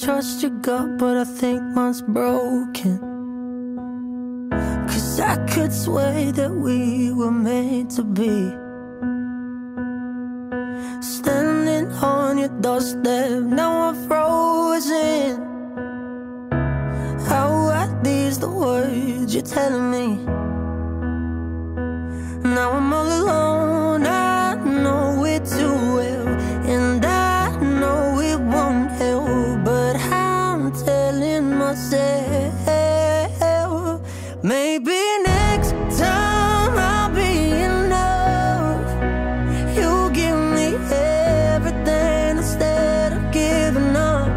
trust your gut, but I think mine's broken. Cause I could swear that we were made to be. Standing on your doorstep, now I'm frozen. How are these the words you're telling me? Now I'm maybe next time I'll be enough. You give me everything instead of giving up.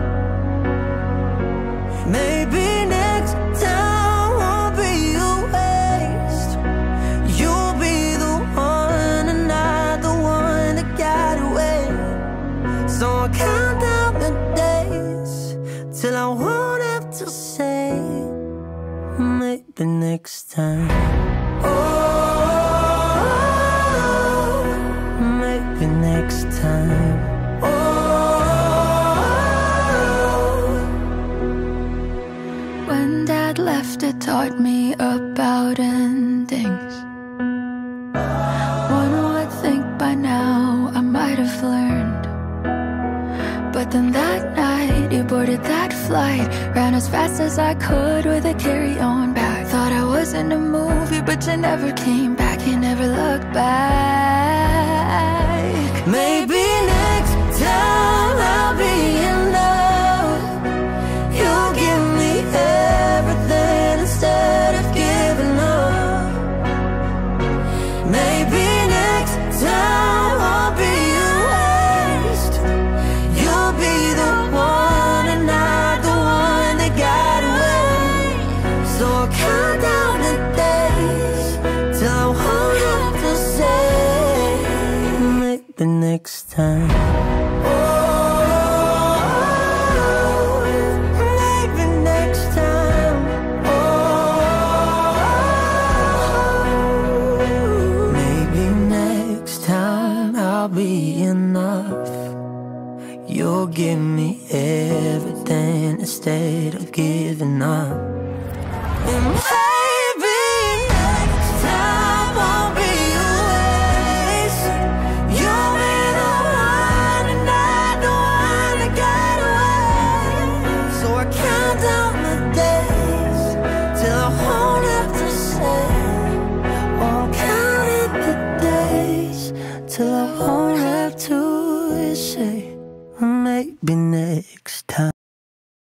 Maybe next time won't be a waste. You'll be the one and not the one that got away. So I count down the days till I won't have to say maybe next time. Oh, maybe next time. Oh. When dad left, it taught me about endings. One would think by now I might have learned. But then that night, you boarded that flight. Ran as fast as I could with a carry on bag. Thought I was in a movie, but you never came back. You never looked back. Time I'll be enough. You'll give me everything instead of giving up. Won't have to say. Maybe next time.